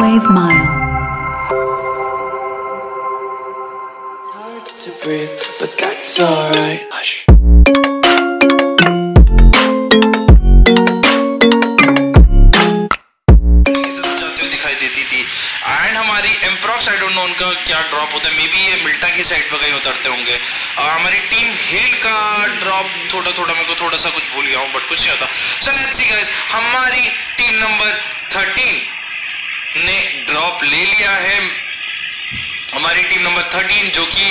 Wave Mile. Hard to breathe, but that's alright. Hush. जाते हुए दिखाई देती थी एंड हमारी एम्प्रॉक्स आई डोंट नो उनका क्या ड्रॉप होता है मे बी ये मिल्टा की साइड पर कहीं उतरते होंगे और हमारी टीम हिल का ड्रॉप थोड़ा थोड़ा मेरे को थोड़ा सा कुछ भूल गया हूँ बट कुछ नहीं होता सो लेट्स सी गाइस हमारी टीम नंबर थर्टीन ने ड्रॉप ले लिया है। हमारी टीम नंबर थर्टीन जो कि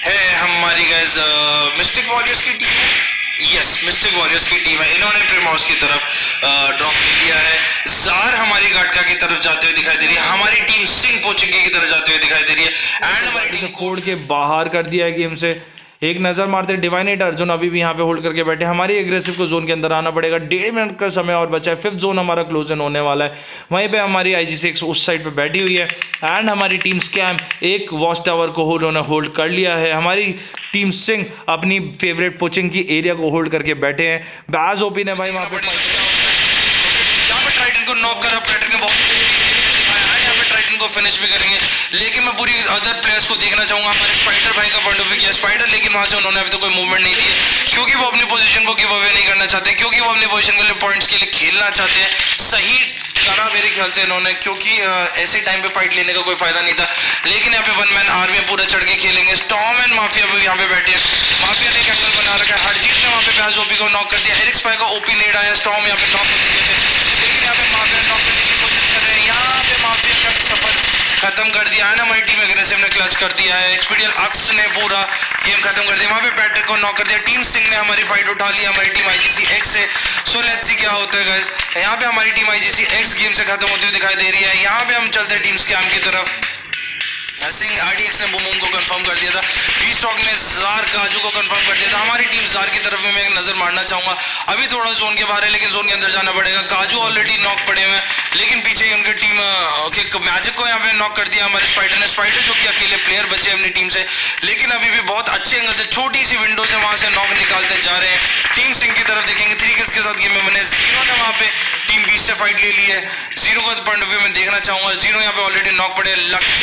है हमारी गाइस मिस्टिक वॉरियर्स की टीम है। यस मिस्टिक वॉरियर्स की टीम है। इन्होंने प्रीमॉस की तरफ़ ड्रॉप ले लिया है। जार हमारी गाटका की तरफ़ जाते हुए दिखाई दे रही है। हमारी टीम सिंह पोचिंगी की तरफ़ जाते हुए दिखाई दे रही है। एंड हमारी टीम खोड़ के बाहर कर दिया है गेम से। एक नज़र मारते डिवाइनेट अर्जुन अभी भी यहाँ पे होल्ड करके बैठे हमारी एग्रेसिव को जोन के अंदर आना पड़ेगा। डेढ़ मिनट का समय और बचा है फिफ्थ जोन हमारा क्लोज इन होने वाला है। वहीं पे हमारी आई जी सिक्स उस साइड पे बैठी हुई है। एंड हमारी टीम स्कैम एक वॉच टावर को उन्होंने होल्ड कर लिया है। हमारी टीम सिंह अपनी फेवरेट पोचिंग की एरिया को होल्ड करके बैठे हैं। बाज ओपी ने भाई वहाँ पे यहाँ पे ट्राइटन को नॉक करा ट्राइटन ने बहुत दिखाया यहाँ पे ट्राइटन को फिनिश भी करेंगे। लेकिन मैं पूरी अदर प्लेयर्स को देखना चाहूँगा। हमारे स्पाइडर भाई का पॉइंट ऑफ़ व्यू किया स्पाइडर लेकिन वहाँ से उन्होंने अभी तक कोई मूवमेंट नहीं दी क्योंकि वो अपनी पोजीशन को गिव अवे नहीं करना चाहते, क्योंकि वो अपनी पोजीशन के लिए पॉइंट्स के लिए खेलना चाहते हैं। सही करा मेरे ख्याल से इन्होंने, क्योंकि ऐसे टाइम पे फाइट लेने का कोई फ़ायदा नहीं था। लेकिन यहाँ पे वन मैन आर्मी पूरा चढ़ के खेलेंगे। स्टॉम एंड माफिया भी यहाँ पे बैठे हैं। माफिया ने कैप्टन बना रखा है। हरजीत ने वहाँ पे प्याज ओपी को नॉक कर दिया। एरिक्स पाई का ओपी नेड आया। स्टॉम यहाँ पे नॉक कर दिए थे लेकिन यहाँ पे माफिया नॉक करने की कोशिश कर रहे हैं यहाँ पे माफिया का सफ़र है हमारी टीम एग्रेसिव ने क्लच कर दिया है एक्सपीडियल अक्स ने पूरा गेम खत्म कर दिया, वहाँ पे पैट्रिक को नॉक कर दिया टीम सिंह ने हमारी फाइट उठा ली, हमारी टीम आईजीसी एक्स से। सो लेट्स सी क्या होता है, guys. यहाँ पे हमारी टीम आईजीसी एक्स गेम से खत्म होती हुई दिखाई दे रही है। यहाँ पे हम चलते हैं टीम स्कैम की तरफ़। सिंह आरडीएक्स ने बुमूम को कंफर्म कर दिया था। बी स्टॉक ने जार काजू को कंफर्म कर दिया था। हमारी टीम जार की तरफ़ में मैं एक नज़र मारना चाहूँगा। अभी थोड़ा जोन के बाहर है, लेकिन जोन के अंदर जाना पड़ेगा। काजू ऑलरेडी नॉक पड़े हुए हैं। लेकिन पीछे ही उनकी टीम के मैजिक को यहाँ पे नॉक कर दिया हमारे स्पाइडर ने। स्पाइडर जो कि अकेले प्लेयर बचे अपनी टीम से, लेकिन अभी भी बहुत अच्छे एंगल से, छोटी सी विंडो से वहाँ से नॉक निकालते जा रहे हैं। टीम सिंह की तरफ़ देखेंगे थ्री किस के साथ गेम में बने ज़ीरो ने वहाँ पे टीम बीच से फाइट ले ली है। ज़ीरो का पॉइंट ऑफ़ व्यू में देखना चाहूँगा। ज़ीरो यहाँ पे ऑलरेडी नॉक पड़े लकी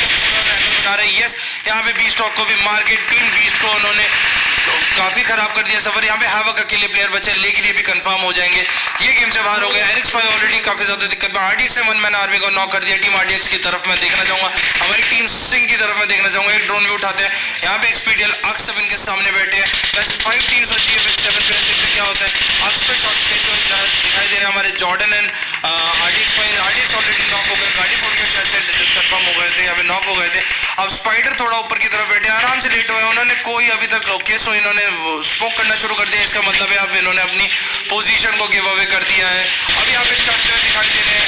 बना रहे यस यहाँ पे बीस स्टॉक को भी मार के टीम बीस को उन्होंने काफ़ी खराब कर दिया सफ़र। यहाँ पे हैवक अकेले प्लेयर बचे, लेकिन ये भी कंफर्म हो जाएँगे। ये गेम से बाहर हो गया। एरिक्स फाइव ऑलरेडी काफ़ी ज़्यादा दिक्कत में। आरडीएक्स ने वन मैन आर्मी को नॉक कर दिया। टीम आरडीएक्स की तरफ़ मैं देखना चाहूँगा। हमारी टीम सिंह की तरफ़ मैं देखना चाहूँगा। एक ड्रोन भी उठाते हैं। यहाँ पे एक्सपीडियल अक्स सब इनके सामने बैठे हैं। सेवन क्या होता है। अक्स पे शॉट दिखाई दे रहे हैं हमारे Jordan and RDX RDX already knock हो गए। गाड़ी फोड़ के कंफर्म हो गए नॉक हो गए थे। अब स्पाइडर थोड़ा ऊपर की तरफ़ बैठे, आराम से लेट हुए उन्होंने कोई अभी तक केस इन्होंने स्मोक करना शुरू कर दिया। इसका मतलब है अब इन्होंने अपनी पोजीशन को गिव अवे कर दिया है। अब यहाँ पे चढ़ते दिखाई दे रहे हैं।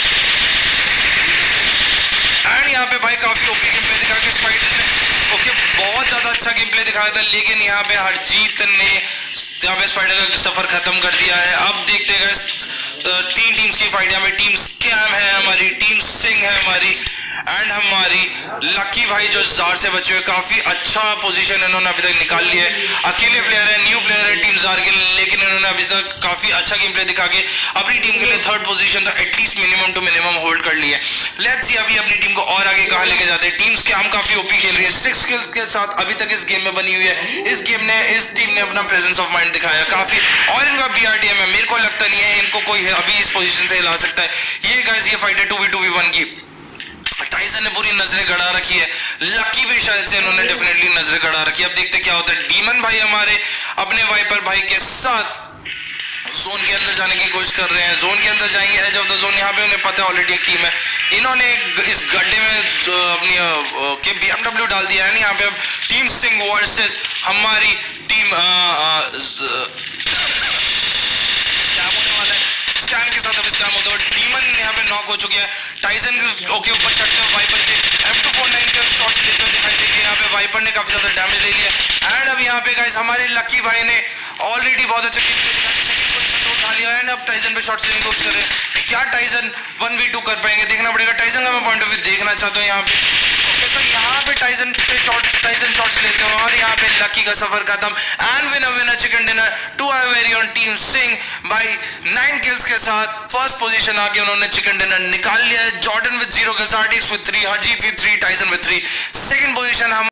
एंड यहाँ पे भाई काफ़ी ओपी गेम प्ले दिखा के स्पाइडर ने। ओके बहुत ज़्यादा अच्छा गेम प्ले दिखाया था, लेकिन यहाँ पे हरजीत ने यहाँ पे स्पाइडर का सफ़र खत्म कर दिया है। अब देखते हैं तीन टीम्स की फाइट यहाँ पे टीम स्कैम है हमारी टीम सिंह है हमारी। एंड हमारी लकी भाई जो जार से बचे हुए, काफ़ी अच्छा पोजीशन इन्होंने अभी तक निकाल लिया है। अकेले प्लेयर है न्यू प्लेयर है टीम जार के लेकिन इन्होंने अभी तक काफ़ी अच्छा गेम प्ले दिखा के अपनी टीम के लिए थर्ड पोजीशन तो at least minimum two minimum hold कर लिया है। लेट्स सी अभी अपनी टीम को और आगे कहा लेके जाते हैं। टीम्स के हम काफ़ी ओपी खेल रही है। सिक्स स्किल्स के साथ अभी तक इस गेम में बनी हुई है। इस गेम ने, इस टीम ने अपना प्रेजेंस ऑफ़ माइंड दिखाया काफ़ी। और इनका बीआरटीएम है। मेरे को लगता नहीं है इनको कोई अभी इस पोजीशन से हिला सकता है। ये गाइस ये two v two v one की। टाइसन ने पूरी नज़रें गड़ा रखी है। लकी भी शायद से इन्होंने डेफिनेटली नज़रें गड़ा रखी है। अब देखते क्या होता है। डीमन भाई हमारे अपने वाइपर भाई के साथ जोन के अंदर जाने की कोशिश कर रहे हैं। जोन के अंदर जाएँगे एज ऑफ़ द जोन यहाँ पे उन्हें पता है ऑलरेडी एक टीम है। इन्होंने इस गड्ढे में अपनी के बीएमडब्ल्यू डाल दिया है ना, यहाँ पे अब टीम सिंह वर्सेस हमारी टीम क्या होने वाला है स्टैन के साथ अब स्कैम होता डीमन यहाँ पे नॉक हो चुकी है। टाइसन ओके ऊपर चढ़ते हुए वाइपर के एम टू फोर नाइन के शॉट लेते हुए दिखाई देंगे। यहाँ पे वाइपर ने काफ़ी ज़्यादा डैमेज ले लिया। एंड अब यहाँ पे गाइस हमारे लकी भाई ने ऑलरेडी बहुत अच्छा उठा लिया। एंड अब टाइसन पे शॉट लेने की कोशिश कर रहे हैं। क्या टाइसन वन वी टू कर पाएँगे? देखना पड़ेगा। टाइसन का मैं पॉइंट ऑफ़ व्यू देखना चाहता हूँ यहाँ पे। पे लकी का सफ़र खत्म। And winner winner chicken dinner to I very on team Singh भाई नाइन किल्स के साथ। फ़र्स्ट पोजीशन आगे उन्होंने चिकन डिनर निकाल लिया Jordan with zero with three Harjeet with three Tyson with three second position हम